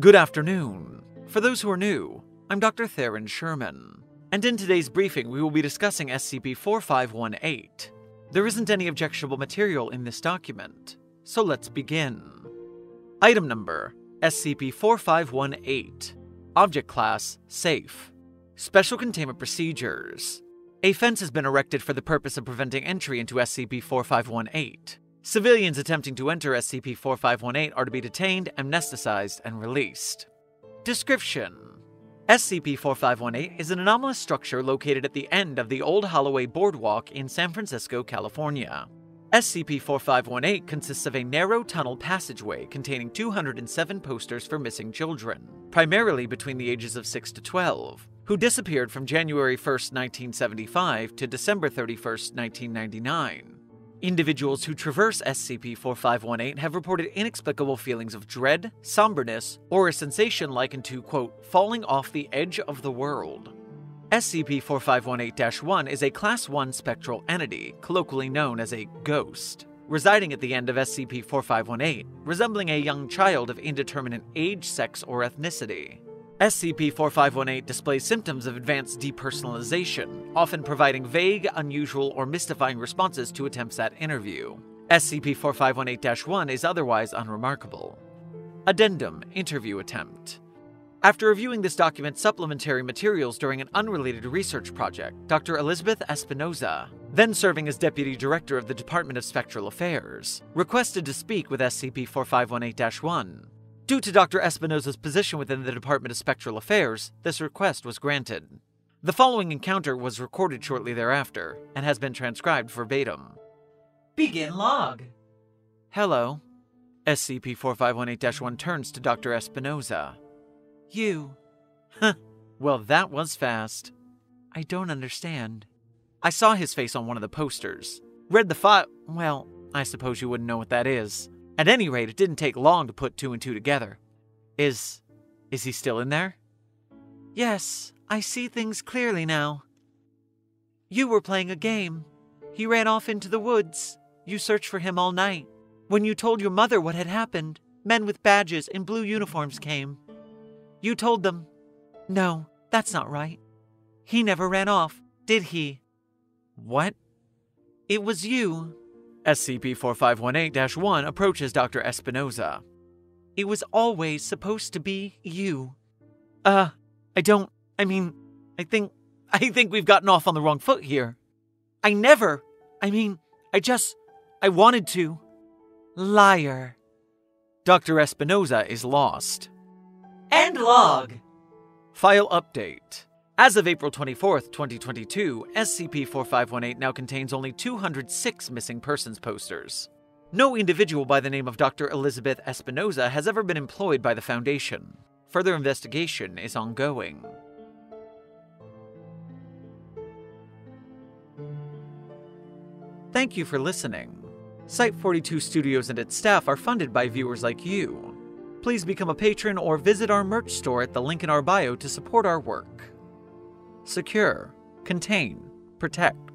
Good afternoon. For those who are new, I'm Dr. Theron Sherman, and in today's briefing we will be discussing SCP 4518. There isn't any objectionable material in this document, so let's begin. Item number SCP 4518. Object Class Safe. Special Containment Procedures. A fence has been erected for the purpose of preventing entry into SCP 4518. Civilians attempting to enter SCP 4518 are to be detained, amnesticized, and released. Description SCP 4518 is an anomalous structure located at the end of the Old Holloway Boardwalk in San Francisco, California. SCP 4518 consists of a narrow tunnel passageway containing 207 posters for missing children, primarily between the ages of 6 to 12, who disappeared from January 1, 1975 to December 31, 1999. Individuals who traverse SCP 4518 have reported inexplicable feelings of dread, somberness, or a sensation likened to, quote, falling off the edge of the world. SCP 4518 1 is a Class 1 spectral entity, colloquially known as a ghost, residing at the end of SCP 4518, resembling a young child of indeterminate age, sex, or ethnicity. SCP 4518 displays symptoms of advanced depersonalization, often providing vague, unusual, or mystifying responses to attempts at interview. SCP 4518 1 is otherwise unremarkable. Addendum Interview Attempt After reviewing this document's supplementary materials during an unrelated research project, Dr. Elizabeth Espinoza, then serving as Deputy Director of the Department of Spectral Affairs, requested to speak with SCP 4518 1. Due to Dr. Espinoza's position within the Department of Spectral Affairs, this request was granted. The following encounter was recorded shortly thereafter and has been transcribed verbatim. Begin log. Hello. SCP 4518 1 turns to Dr. Espinoza. You. Huh. Well, that was fast. I don't understand. I saw his face on one of the posters. Read the file. Well, I suppose you wouldn't know what that is. At any rate, it didn't take long to put two and two together. Is. is he still in there? Yes, I see things clearly now. You were playing a game. He ran off into the woods. You searched for him all night. When you told your mother what had happened, men with badges and blue uniforms came. You told them, No, that's not right. He never ran off, did he? What? It was you. SCP 4518 1 approaches Dr. Espinoza. It was always supposed to be you. Uh, I don't. I mean, I think. I think we've gotten off on the wrong foot here. I never. I mean, I just. I wanted to. Liar. Dr. Espinoza is lost. End log. File update. As of April 24th, 2022, SCP 4518 now contains only 206 missing persons posters. No individual by the name of Dr. Elizabeth Espinoza has ever been employed by the Foundation. Further investigation is ongoing. Thank you for listening. Site 42 Studios and its staff are funded by viewers like you. Please become a patron or visit our merch store at the link in our bio to support our work. Secure, contain, protect.